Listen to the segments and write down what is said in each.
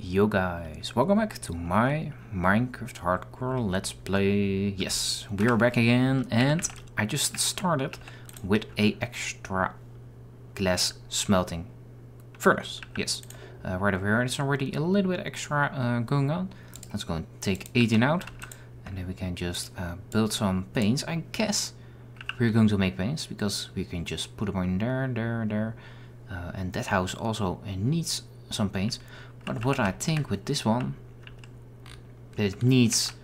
Yo guys, welcome back to my Minecraft Hardcore Let's Play. Yes, we are back again and I just started with a extra glass smelting furnace. Yes, uh, right over here it's already a little bit extra uh, going on. Let's go and take 18 out and then we can just uh, build some panes. I guess we're going to make panes because we can just put them in there, there, there. Uh, and that house also needs some paints. But what I think with this one, it needs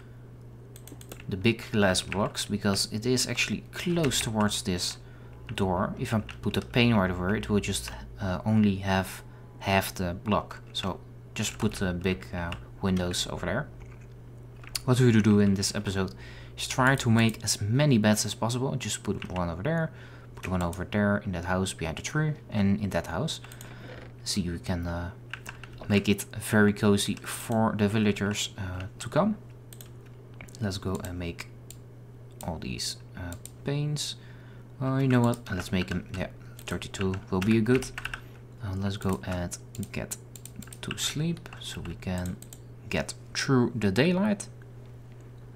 the big glass blocks because it is actually close towards this door. If I put a pane right over it will just uh, only have half the block. So just put the big uh, windows over there. What we do in this episode is try to make as many beds as possible. Just put one over there, put one over there in that house behind the tree and in that house. See, we can uh, make it very cozy for the villagers uh, to come. Let's go and make all these uh, panes. Uh, you know what? Let's make them. Yeah, 32 will be good. Uh, let's go and get to sleep so we can get through the daylight.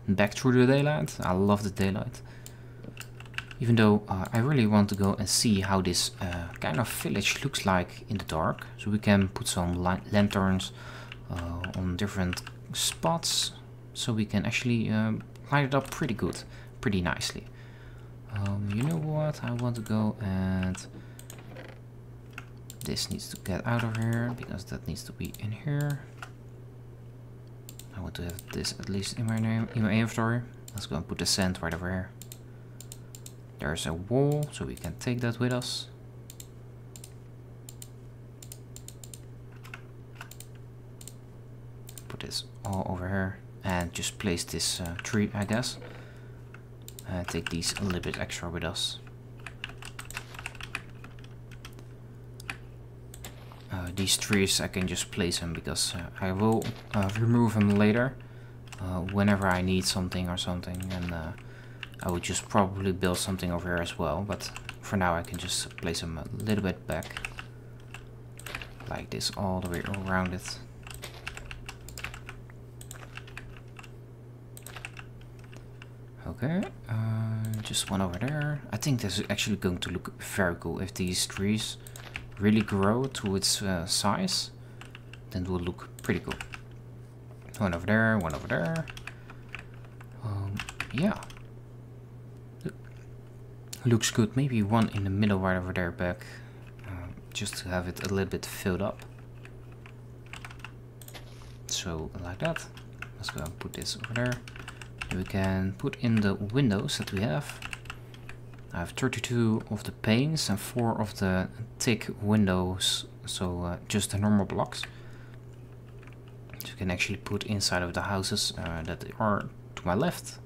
Back through the daylight. I love the daylight. Even though uh, I really want to go and see how this uh, kind of village looks like in the dark. So we can put some lanterns uh, on different spots. So we can actually um, light it up pretty good, pretty nicely. Um, you know what, I want to go and... This needs to get out of here, because that needs to be in here. I want to have this at least in my name in my inventory. Let's go and put the sand right over here. There's a wall, so we can take that with us. Put this all over here and just place this uh, tree, I guess. And take these a little bit extra with us. Uh, these trees I can just place them because uh, I will uh, remove them later uh, whenever I need something or something and uh, I would just probably build something over here as well, but for now I can just place them a little bit back. Like this all the way around it. Okay, uh, just one over there. I think this is actually going to look very cool if these trees really grow to its uh, size. Then it will look pretty cool. One over there, one over there. Um, yeah, Looks good. Maybe one in the middle right over there back. Uh, just to have it a little bit filled up. So like that. Let's go and put this over there. We can put in the windows that we have. I have 32 of the panes and 4 of the thick windows. So uh, just the normal blocks. So you can actually put inside of the houses uh, that are to my left.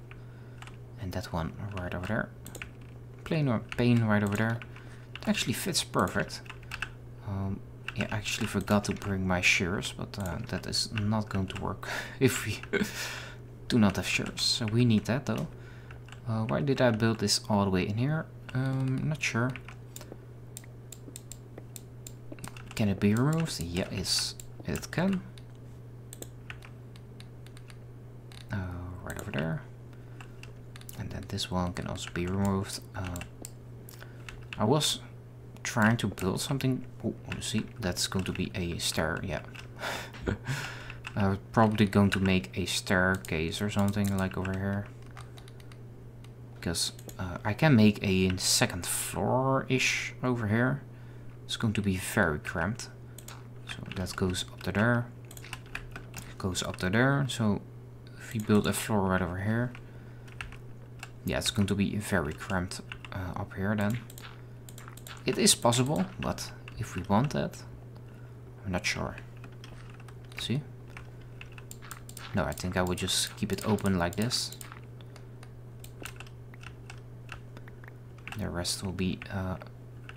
And that one right over there plain or pane right over there. It actually fits perfect. Um, yeah, I actually forgot to bring my shears, but uh, that is not going to work if we do not have shears. So we need that though. Uh, why did I build this all the way in here? Um, not sure. Can it be removed? Yeah, it's, it can. Uh, right over there this one can also be removed. Uh, I was trying to build something. Oh, see, that's going to be a stair. Yeah. I'm probably going to make a staircase or something like over here. Because uh, I can make a second floor-ish over here. It's going to be very cramped. So that goes up to there. Goes up to there. So if we build a floor right over here, yeah, it's going to be very cramped uh, up here then. It is possible, but if we want that, I'm not sure. See? No, I think I would just keep it open like this. The rest will be uh,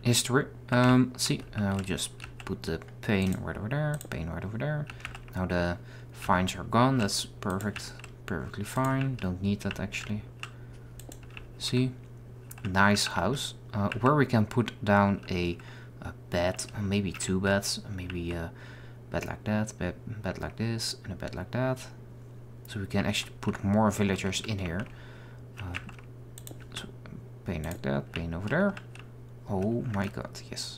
history. Um, see, I will just put the pane right over there, pane right over there. Now the vines are gone, that's perfect, perfectly fine. Don't need that actually. See? Nice house. Uh, where we can put down a, a bed, maybe two beds, maybe a bed like that, bed, bed like this, and a bed like that. So we can actually put more villagers in here. Uh, so pane like that, pane over there. Oh my god, yes.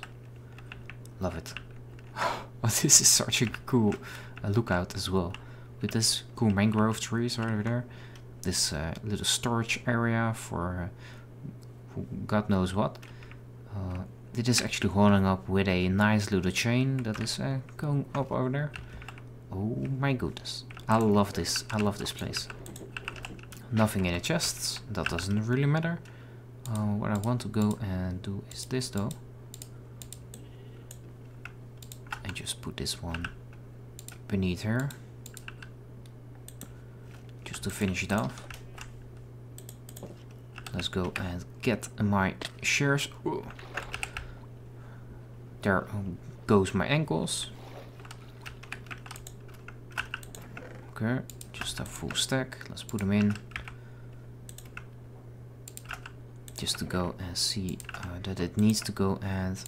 Love it. oh, this is such a cool uh, lookout as well. With this cool mangrove trees right over there. This uh, little storage area for uh, God knows what. Uh, it is actually holding up with a nice little chain that is uh, going up over there. Oh my goodness. I love this. I love this place. Nothing in the chests. That doesn't really matter. Uh, what I want to go and do is this though. And just put this one beneath here. To finish it off. Let's go and get my. Ooh. There goes my ankles. Okay, just a full stack. Let's put them in. Just to go and see uh, that it needs to go and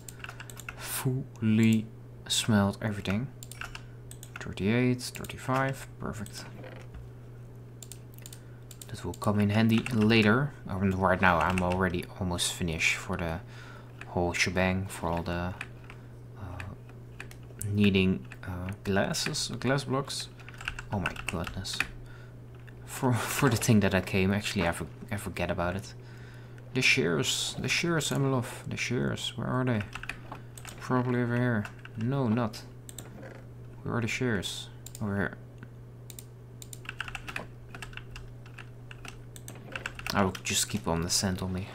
fully smelt everything. 38, 35, perfect. That will come in handy later. Um, right now I'm already almost finished for the whole shebang, for all the uh, needing uh, glasses, glass blocks. Oh my goodness. For for the thing that I came, actually I, for, I forget about it. The shears, the shears, Emulov, the shears, where are they? Probably over here. No, not. Where are the shears? Over here. I will just keep on the sand on me.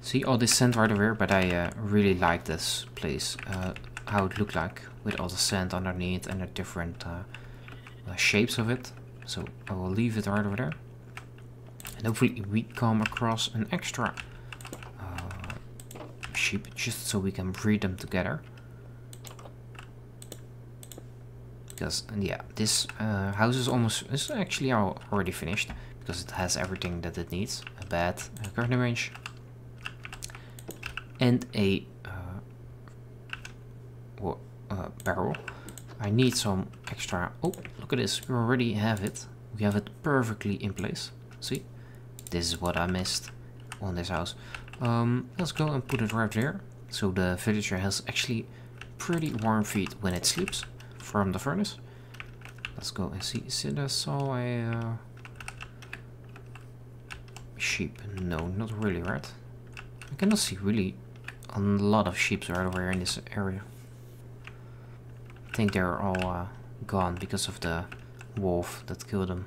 See all this sand right over here, but I uh, really like this place. Uh, how it looked like with all the sand underneath and the different uh, uh, shapes of it. So I will leave it right over there. And hopefully we come across an extra uh, sheep just so we can breed them together. Because yeah, this uh, house is almost is actually already finished because it has everything that it needs. A bed, a gardening range, and a uh, uh, barrel. I need some extra... Oh, look at this. We already have it. We have it perfectly in place. See? This is what I missed on this house. Um, let's go and put it right there. So the villager has actually pretty warm feet when it sleeps from the furnace. Let's go and see. See, I saw a uh, sheep. No, not really, right? I cannot see really a lot of sheep right over here in this area. I think they're all uh, gone because of the wolf that killed them.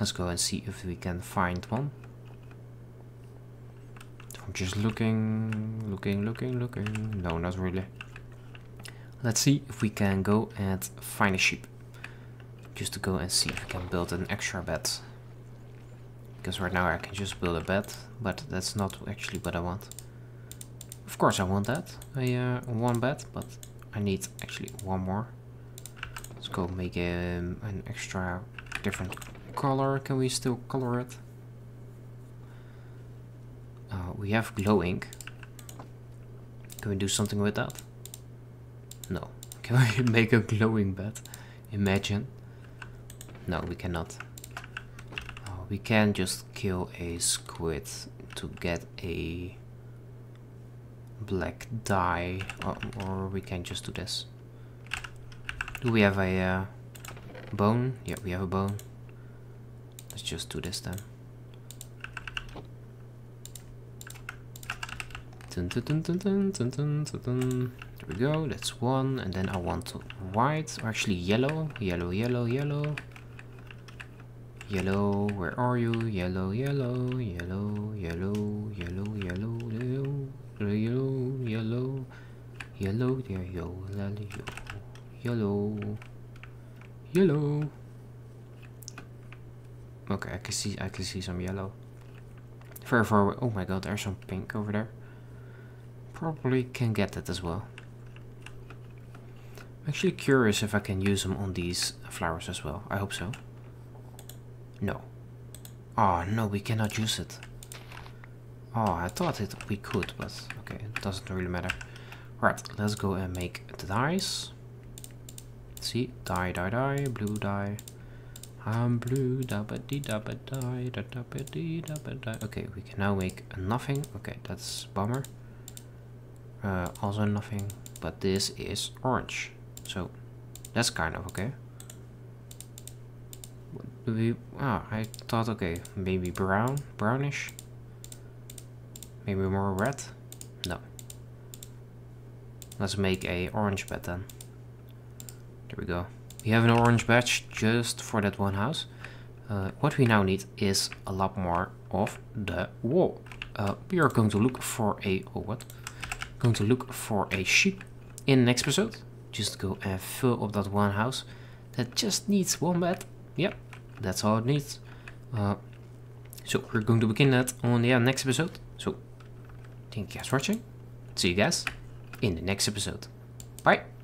Let's go and see if we can find one. I'm just looking, looking, looking, looking. No, not really. Let's see if we can go and find a sheep. Just to go and see if we can build an extra bed. Because right now I can just build a bed, but that's not actually what I want. Of course I want that, a uh, one bed, but I need actually one more. Let's go make um, an extra different color. Can we still color it? Uh, we have glowing. Can we do something with that? No. Can we make a glowing bed? Imagine. No, we cannot. Uh, we can just kill a squid to get a black dye or, or, we can just do this. Do we have a uh, bone? Yeah we have a bone. Let's just do this then. Dun, dun, dun, there we go that's one. And then I want white or actually yellow. Yellow yellow yellow Yellow, where are you? Yellow, yellow, yellow, yellow, yellow, yellow, yellow yellow, yellow, yellow, there yellow, there, yellow, yellow, yellow. Okay, I can see, I can see some yellow. Very far away. Oh my god, there's some pink over there. Probably can get that as well. I'm actually curious if I can use them on these flowers as well. I hope so. No. Oh no, we cannot use it. Oh, I thought it we could, but okay, it doesn't really matter. Right, let's go and make the dice. See, dye, dye, dye, blue dye. I'm blue, da ba dee da dye, da da ba dee da dye. Okay, we can now make nothing. Okay, that's bummer. Uh, also nothing, but this is orange. So, that's kind of okay. We, ah, I thought, okay, maybe brown, brownish. Maybe more red. No. Let's make a orange bed then. There we go. We have an orange badge just for that one house. Uh, what we now need is a lot more of the wall. Uh, we are going to look for a, oh what? Going to look for a sheep in next episode. Just go and fill up that one house that just needs one bed. Yep, that's all it needs. Uh, so we're going to begin that on the next episode. So thank you guys for watching. See you guys in the next episode. Bye.